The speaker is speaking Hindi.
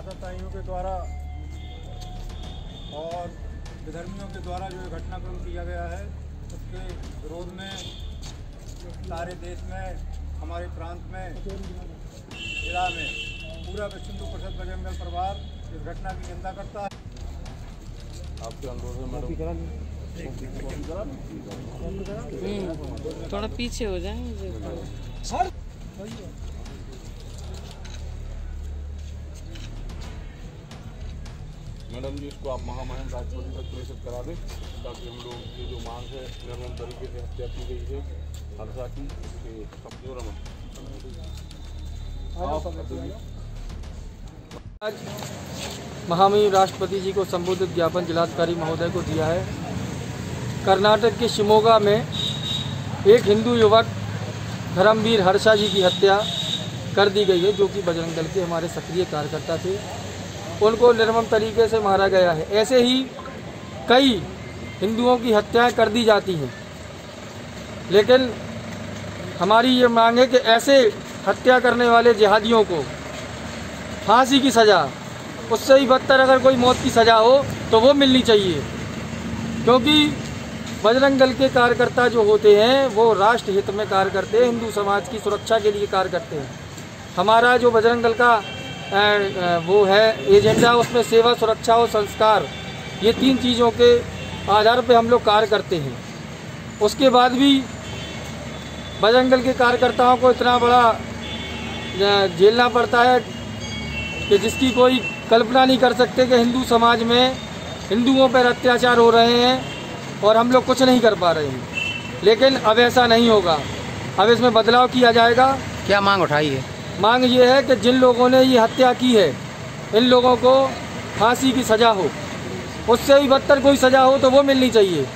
आताताइयों के द्वारा और विधर्मियों के द्वारा जो घटनाक्रम किया गया है उसके विरोध में सारे देश में हमारे प्रांत में जिला में पूरा विश्व हिंदू परिषद बजरंगल परिवार इस घटना की निंदा करता है। आपके अनुरोध है मैडम। हम्म, थोड़ा पीछे हो जाएँगे। मैडम जी इसको आप महामहिम राष्ट्रपति तक प्रेषित करा दें ताकि हम लोग की जो मांग है निर्मम तरीके से हत्या की गई है। हर्षा की उसके रमन आज महामहिम राष्ट्रपति जी को संबोधित ज्ञापन जिलाधिकारी महोदय को दिया है। कर्नाटक के शिमोगा में एक हिंदू युवक धर्मवीर हर्षा जी की हत्या कर दी गई है जो कि बजरंग दल के हमारे सक्रिय कार्यकर्ता थे। उनको निर्मम तरीके से मारा गया है। ऐसे ही कई हिंदुओं की हत्याएँ कर दी जाती हैं। लेकिन हमारी ये मांग है कि ऐसे हत्या करने वाले जिहादियों को फांसी की सज़ा, उससे भी बदतर अगर कोई मौत की सज़ा हो तो वो मिलनी चाहिए। क्योंकि बजरंग दल के कार्यकर्ता जो होते हैं, वो राष्ट्र हित में कार्य करते हैं, हिंदू समाज की सुरक्षा के लिए कार्य करते हैं। हमारा जो बजरंग दल का वो है एजेंडा, उसमें सेवा, सुरक्षा और संस्कार, ये तीन चीज़ों के आधार पे हम लोग कार्य करते हैं। उसके बाद भी बजरंग के कार्यकर्ताओं को इतना बड़ा झेलना पड़ता है कि जिसकी कोई कल्पना नहीं कर सकते कि हिंदू समाज में हिंदुओं पर अत्याचार हो रहे हैं और हम लोग कुछ नहीं कर पा रहे हैं। लेकिन अब ऐसा नहीं होगा। अब इसमें बदलाव किया जाएगा। क्या मांग उठाई है? मांग ये है कि जिन लोगों ने ये हत्या की है, इन लोगों को फांसी की सज़ा हो। उससे भी बदतर कोई सज़ा हो तो वो मिलनी चाहिए।